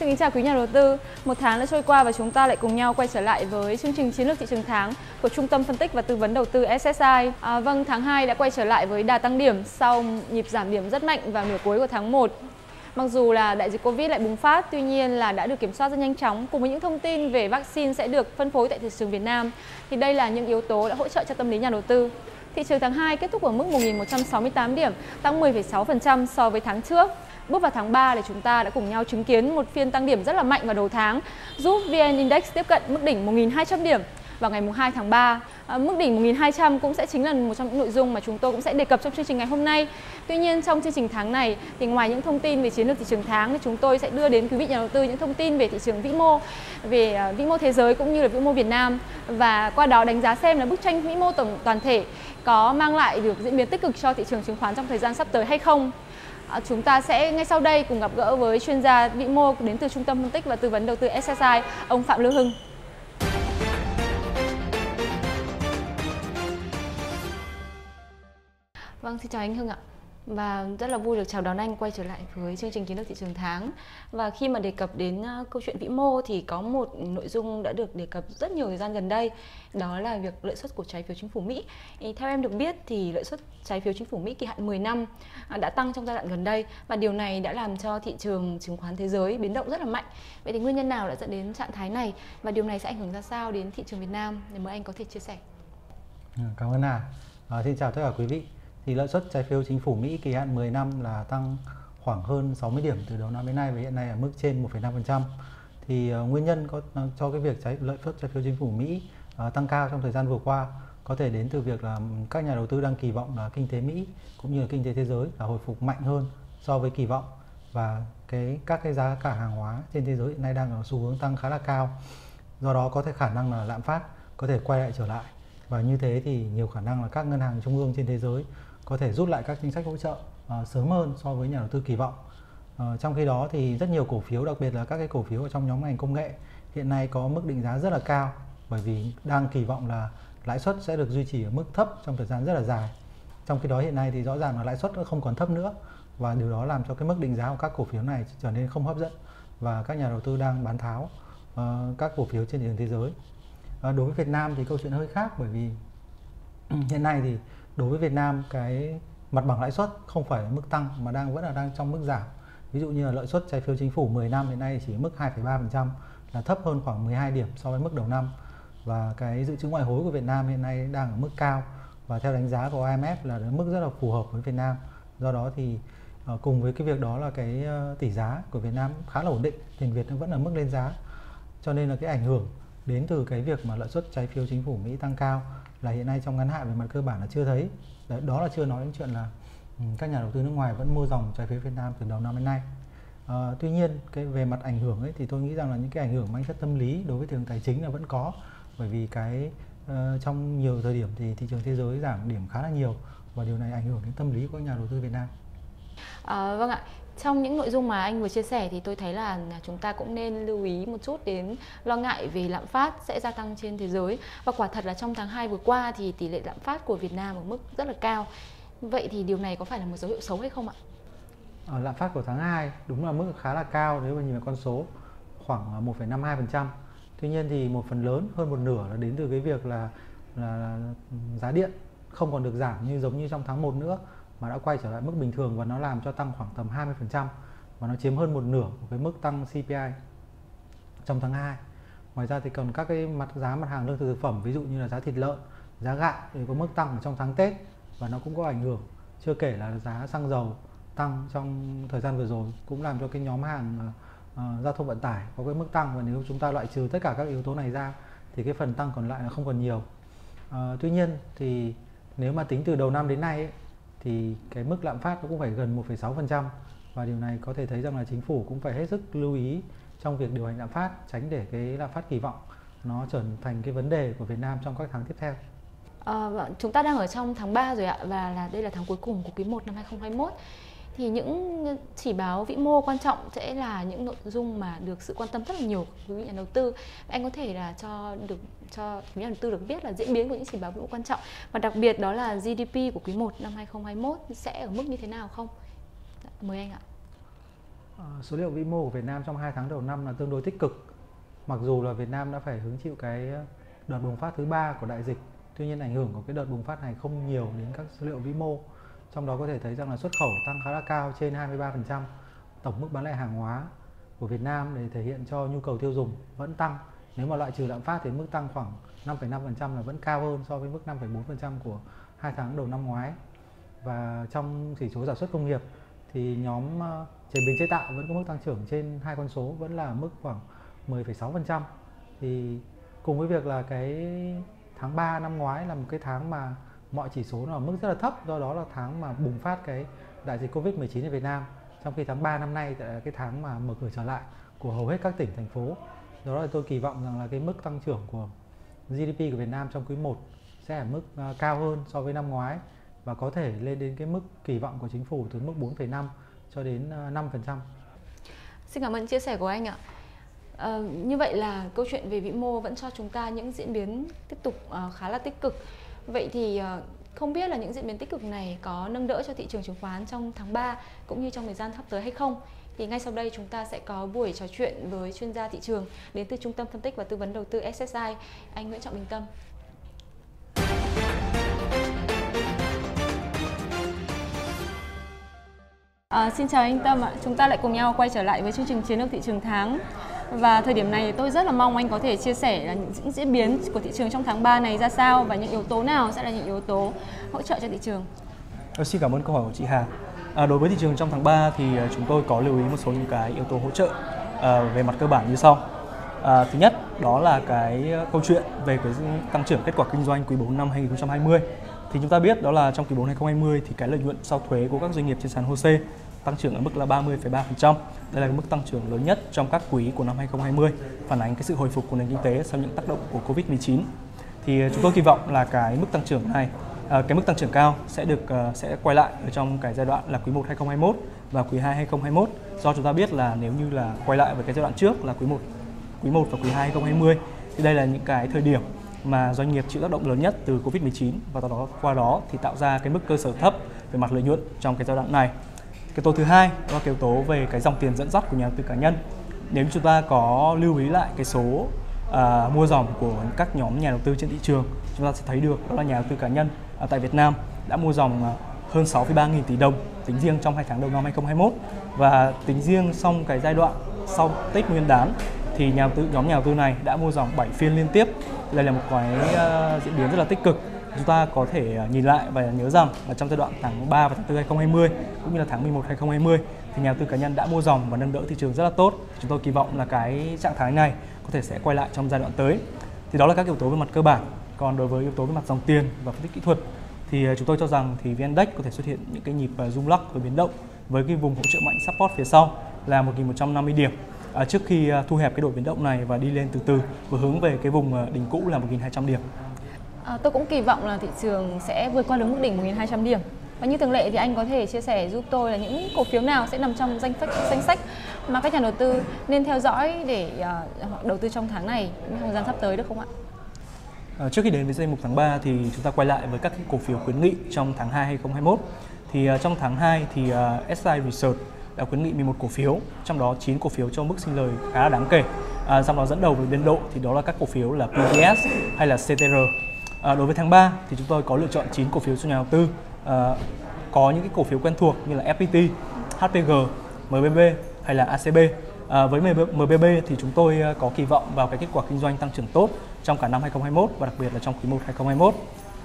Xin kính chào quý nhà đầu tư. Một tháng đã trôi qua và chúng ta lại cùng nhau quay trở lại với chương trình chiến lược thị trường tháng của Trung tâm phân tích và tư vấn đầu tư SSI. À, vâng, tháng 2 đã quay trở lại với đà tăng điểm sau nhịp giảm điểm rất mạnh vào nửa cuối của tháng 1. Mặc dù là đại dịch Covid lại bùng phát, tuy nhiên là đã được kiểm soát rất nhanh chóng cùng với những thông tin về vaccine sẽ được phân phối tại thị trường Việt Nam thì đây là những yếu tố đã hỗ trợ cho tâm lý nhà đầu tư. Thị trường tháng 2 kết thúc ở mức 1.168 điểm, tăng 10,6% so với tháng trước. Bước vào tháng 3 thì chúng ta đã cùng nhau chứng kiến một phiên tăng điểm rất là mạnh vào đầu tháng, giúp VN Index tiếp cận mức đỉnh 1.200 điểm vào ngày 2 tháng 3. À, mức đỉnh 1.200 cũng sẽ chính là một trong những nội dung mà chúng tôi cũng sẽ đề cập trong chương trình ngày hôm nay. Tuy nhiên trong chương trình tháng này thì ngoài những thông tin về chiến lược thị trường tháng thì chúng tôi sẽ đưa đến quý vị nhà đầu tư những thông tin về thị trường vĩ mô, về à, vĩ mô thế giới cũng như là vĩ mô Việt Nam và qua đó đánh giá xem là bức tranh vĩ mô tổng toàn thể có mang lại được diễn biến tích cực cho thị trường chứng khoán trong thời gian sắp tới hay không. Ờ, chúng ta sẽ ngay sau đây cùng gặp gỡ với chuyên gia vĩ mô đến từ Trung tâm phân tích và tư vấn đầu tư SSI, ông Phạm Lưu Hưng. Vâng, xin chào anh Hưng ạ. Và rất là vui được chào đón anh quay trở lại với chương trình kiến thức thị trường tháng. Và khi mà đề cập đến ờ, câu chuyện vĩ mô thì có một nội dung đã được đề cập rất nhiều thời gian gần đây, đó là việc lợi suất của trái phiếu chính phủ Mỹ. Theo em được biết thì lợi suất trái phiếu chính phủ Mỹ kỳ hạn 10 năm à, đã tăng trong giai đoạn gần đây và điều này đã làm cho thị trường chứng khoán thế giới biến động rất là mạnh. Vậy thì nguyên nhân nào đã dẫn đến trạng thái này và điều này sẽ ảnh hưởng ra sao đến thị trường Việt Nam? Để mời anh có thể chia sẻ. Ừ, cảm ơn à, À, xin chào tất cả quý vị thì lợi suất trái phiếu chính phủ Mỹ kỳ hạn 10 năm là tăng khoảng hơn 60 điểm từ đầu năm đến nay và hiện nay ở mức trên 1,5%. Thì uh, nguyên nhân có uh, cho cái việc trái lợi suất trái phiếu chính phủ Mỹ uh, tăng cao trong thời gian vừa qua có thể đến từ việc là các nhà đầu tư đang kỳ vọng là kinh tế Mỹ cũng như là kinh tế thế giới là hồi phục mạnh hơn so với kỳ vọng và cái các cái giá cả hàng hóa trên thế giới hiện nay đang ở xu hướng tăng khá là cao. Do đó có thể khả năng là lạm phát có thể quay lại trở lại và như thế thì nhiều khả năng là các ngân hàng trung ương trên thế giới có thể rút lại các chính sách hỗ trợ uh, sớm hơn so với nhà đầu tư kỳ vọng. Uh, trong khi đó thì rất nhiều cổ phiếu, đặc biệt là các cái cổ phiếu ở trong nhóm ngành công nghệ hiện nay có mức định giá rất là cao bởi vì đang kỳ vọng là lãi suất sẽ được duy trì ở mức thấp trong thời gian rất là dài. Trong khi đó hiện nay thì rõ ràng là lãi suất không còn thấp nữa và điều đó làm cho cái mức định giá của các cổ phiếu này trở nên không hấp dẫn và các nhà đầu tư đang bán tháo uh, các cổ phiếu trên thị trường thế giới. Uh, đối với Việt Nam thì câu chuyện hơi khác bởi vì hiện nay thì đối với Việt Nam cái mặt bằng lãi suất không phải là mức tăng mà đang vẫn là đang trong mức giảm. Ví dụ như là lợi suất trái phiếu chính phủ 10 năm hiện nay chỉ mức 2,3% là thấp hơn khoảng 12 điểm so với mức đầu năm. Và cái dự trữ ngoại hối của Việt Nam hiện nay đang ở mức cao. Và theo đánh giá của IMF là ở mức rất là phù hợp với Việt Nam. Do đó thì ờ, cùng với cái việc đó là cái ờ, tỷ giá của Việt Nam khá là ổn định tiền Việt nó vẫn ở mức lên giá. Cho nên là cái ảnh hưởng đến từ cái việc mà lợi suất trái phiếu chính phủ Mỹ tăng cao là hiện nay trong ngắn hạn về mặt cơ bản là chưa thấy. Đấy, đó là chưa nói đến chuyện là ừ, các nhà đầu tư nước ngoài vẫn mua dòng trái phiếu Việt Nam từ đầu năm đến nay. À, tuy nhiên cái về mặt ảnh hưởng ấy thì tôi nghĩ rằng là những cái ảnh hưởng mang chất tâm lý đối với thị trường tài chính là vẫn có. Bởi vì cái uh, trong nhiều thời điểm thì thị trường thế giới giảm điểm khá là nhiều và điều này ảnh hưởng đến tâm lý của các nhà đầu tư Việt Nam. À, vâng ạ, trong những nội dung mà anh vừa chia sẻ thì tôi thấy là à, chúng ta cũng nên lưu ý một chút đến lo ngại về lạm phát sẽ gia tăng trên thế giới và quả thật là trong tháng 2 vừa qua thì tỷ lệ lạm phát của Việt Nam ở mức rất là cao. Vậy thì điều này có phải là một dấu hiệu xấu hay không ạ? Ở lạm phát của tháng 2 đúng là mức khá là cao nếu mà nhìn vào con số khoảng à, 1,52%. Tuy nhiên thì một phần lớn hơn một nửa là đến từ cái việc là, là, là giá điện không còn được giảm như giống như trong tháng 1 nữa mà đã quay trở lại mức bình thường và nó làm cho tăng khoảng tầm 20% và nó chiếm hơn một nửa của cái mức tăng CPI trong tháng 2. Ngoài ra thì còn các cái mặt giá mặt hàng lương thực thực phẩm ví dụ như là giá thịt lợn, giá gạo thì có mức tăng ở trong tháng Tết và nó cũng có ảnh hưởng. Chưa kể là giá xăng dầu tăng trong thời gian vừa rồi cũng làm cho cái nhóm hàng uh, giao thông vận tải có cái mức tăng và nếu chúng ta loại trừ tất cả các yếu tố này ra thì cái phần tăng còn lại là không còn nhiều. Uh, tuy nhiên thì nếu mà tính từ đầu năm đến nay ấy, thì cái mức lạm phát nó cũng phải gần 1,6% và điều này có thể thấy rằng là chính phủ cũng phải hết sức lưu ý trong việc điều hành lạm phát tránh để cái lạm phát kỳ vọng nó trở thành cái vấn đề của Việt Nam trong các tháng tiếp theo. À, chúng ta đang ở trong tháng 3 rồi ạ và là đây là tháng cuối cùng của quý 1 năm 2021 thì những chỉ báo vĩ mô quan trọng sẽ là những nội dung mà được sự quan tâm rất là nhiều của quý nhà đầu tư anh có thể là cho được cho quý nhà đầu tư được biết là diễn biến của những chỉ báo vĩ mô quan trọng và đặc biệt đó là GDP của quý 1 năm 2021 sẽ ở mức như thế nào không? Dạ, mời anh ạ. Ờ, số liệu vĩ mô của Việt Nam trong 2 tháng đầu năm là tương đối tích cực. Mặc dù là Việt Nam đã phải hứng chịu cái ờ, đợt bùng phát thứ ba của đại dịch, tuy nhiên ảnh hưởng của cái đợt bùng phát này không nhiều đến các số liệu vĩ mô. Trong đó có thể thấy rằng là xuất khẩu tăng khá là cao trên 23%, tổng mức bán lẻ hàng hóa của Việt Nam để thể hiện cho nhu cầu tiêu dùng vẫn tăng. Nếu mà loại trừ lạm phát thì mức tăng khoảng 5,5% là vẫn cao hơn so với mức 5,4% của hai tháng đầu năm ngoái. Và trong chỉ số sản xuất công nghiệp thì nhóm ờ, chế biến chế tạo vẫn có mức tăng trưởng trên hai con số vẫn là mức khoảng 10,6%. Thì cùng với việc là cái tháng 3 năm ngoái là một cái tháng mà mọi chỉ số nó ở mức rất là thấp do đó là tháng mà bùng phát cái đại dịch Covid-19 ở Việt Nam trong khi tháng 3 năm nay là cái tháng mà mở cửa trở lại của hầu hết các tỉnh thành phố đó là tôi kỳ vọng rằng là cái mức tăng trưởng của GDP của Việt Nam trong quý 1 sẽ ở mức à, cao hơn so với năm ngoái và có thể lên đến cái mức kỳ vọng của chính phủ từ mức 4,5 cho đến à, 5%. Xin cảm ơn chia sẻ của anh ạ. À, như vậy là câu chuyện về vĩ mô vẫn cho chúng ta những diễn biến tiếp tục ờ, khá là tích cực. Vậy thì ờ, không biết là những diễn biến tích cực này có nâng đỡ cho thị trường chứng khoán trong tháng 3 cũng như trong thời gian sắp tới hay không? Thì ngay sau đây chúng ta sẽ có buổi trò chuyện với chuyên gia thị trường đến từ Trung tâm Phân tích và Tư vấn Đầu tư SSI, anh Nguyễn Trọng Bình Tâm. À, xin chào anh Tâm ạ, chúng ta lại cùng nhau quay trở lại với chương trình chiến lược thị trường tháng và thời điểm này tôi rất là mong anh có thể chia sẻ là những diễn biến của thị trường trong tháng 3 này ra sao và những yếu tố nào sẽ là những yếu tố hỗ trợ cho thị trường. Tôi xin cảm ơn câu hỏi của chị Hà. À, đối với thị trường trong tháng 3 thì à, chúng tôi có lưu ý một số những cái yếu tố hỗ trợ à, về mặt cơ bản như sau. À, thứ nhất đó là cái à, câu chuyện về cái tăng trưởng kết quả kinh doanh quý 4 năm 2020. Thì chúng ta biết đó là trong quý 4 2020 thì cái lợi nhuận sau thuế của các doanh nghiệp trên sàn HOSE tăng trưởng ở mức là 30,3%. Đây là mức tăng trưởng lớn nhất trong các quý của năm 2020, phản ánh cái sự hồi phục của nền kinh tế sau những tác động của Covid-19. Thì ờ, chúng tôi kỳ vọng là cái mức tăng trưởng này ờ, cái mức tăng trưởng cao sẽ được ờ, sẽ quay lại ở trong cái giai đoạn là quý 1 2021 và quý 2 2021 do chúng ta biết là nếu như là quay lại với cái giai đoạn trước là quý 1 quý 1 và quý 2 2020 thì đây là những cái thời điểm mà doanh nghiệp chịu tác động lớn nhất từ Covid-19 và từ đó qua đó thì tạo ra cái mức cơ sở thấp về mặt lợi nhuận trong cái giai đoạn này. Cái tố thứ hai đó là yếu tố về cái dòng tiền dẫn dắt của nhà đầu tư cá nhân. Nếu chúng ta có lưu ý lại cái số uh, mua dòng của các nhóm nhà đầu tư trên thị trường, chúng ta sẽ thấy được đó là nhà đầu tư cá nhân uh, tại Việt Nam đã mua dòng uh, hơn 6,3 nghìn tỷ đồng tính riêng trong hai tháng đầu năm 2021 và tính riêng xong cái giai đoạn sau Tết Nguyên đán thì nhà đầu tư nhóm nhà đầu tư này đã mua dòng 7 phiên liên tiếp. Đây là một cái uh, diễn biến rất là tích cực chúng ta có thể à, nhìn lại và nhớ rằng là trong giai đoạn tháng 3 và tháng 4 2020 cũng như là tháng 11 2020 thì nhà đầu tư cá nhân đã mua dòng và nâng đỡ thị trường rất là tốt. Chúng tôi kỳ vọng là cái trạng thái này có thể sẽ quay lại trong giai đoạn tới. Thì đó là các yếu tố về mặt cơ bản. Còn đối với yếu tố về mặt dòng tiền và phân tích kỹ thuật thì à, chúng tôi cho rằng thì VN Index có thể xuất hiện những cái nhịp à, rung lắc và biến động với cái vùng hỗ trợ mạnh support phía sau là 1.150 điểm à, trước khi thu hẹp cái độ biến động này và đi lên từ từ và hướng về cái vùng đỉnh cũ là 1.200 điểm. À, tôi cũng kỳ vọng là thị trường sẽ vượt qua được mức đỉnh 1.200 điểm. Và như thường lệ thì anh có thể chia sẻ giúp tôi là những cổ phiếu nào sẽ nằm trong danh sách danh sách mà các nhà đầu tư nên theo dõi để uh, đầu tư trong tháng này, trong thời gian sắp tới được không ạ? À, trước khi đến với danh mục tháng 3 thì chúng ta quay lại với các cổ phiếu khuyến nghị trong tháng 2 2021. Thì uh, trong tháng 2 thì uh, SI Research đã khuyến nghị 11 cổ phiếu, trong đó 9 cổ phiếu cho mức sinh lời khá là đáng kể. À, trong đó dẫn đầu về biên độ thì đó là các cổ phiếu là PVS hay là CTR À, đối với tháng 3 thì chúng tôi có lựa chọn 9 cổ phiếu cho nhà đầu tư. À, có những cái cổ phiếu quen thuộc như là FPT, HPG, MBB hay là ACB. À, với MBB thì chúng tôi à, có kỳ vọng vào cái kết quả kinh doanh tăng trưởng tốt trong cả năm 2021 và đặc biệt là trong quý 1 2021.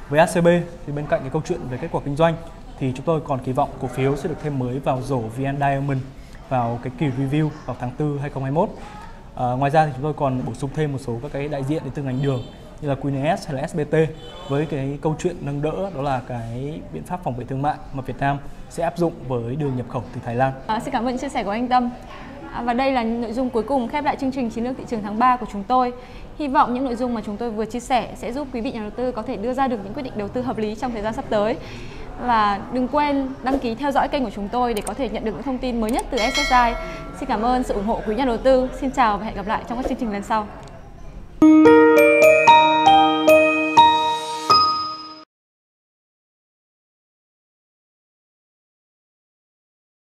Với ACB thì bên cạnh cái câu chuyện về kết quả kinh doanh thì chúng tôi còn kỳ vọng cổ phiếu sẽ được thêm mới vào rổ VN Diamond vào cái kỳ review vào tháng 4 2021. À, ngoài ra thì chúng tôi còn bổ sung thêm một số các cái đại diện đến từ ngành đường như là QNS hay là SBT với cái câu chuyện nâng đỡ đó là cái biện pháp phòng vệ thương mại mà Việt Nam sẽ áp dụng với đường nhập khẩu từ Thái Lan. À, xin cảm ơn chia sẻ của anh Tâm. À, và đây là nội dung cuối cùng khép lại chương trình chiến lược thị trường tháng 3 của chúng tôi. Hy vọng những nội dung mà chúng tôi vừa chia sẻ sẽ giúp quý vị nhà đầu tư có thể đưa ra được những quyết định đầu tư hợp lý trong thời gian sắp tới. Và đừng quên đăng ký theo dõi kênh của chúng tôi để có thể nhận được những thông tin mới nhất từ SSI. Xin cảm ơn sự ủng hộ quý nhà đầu tư. Xin chào và hẹn gặp lại trong các chương trình lần sau.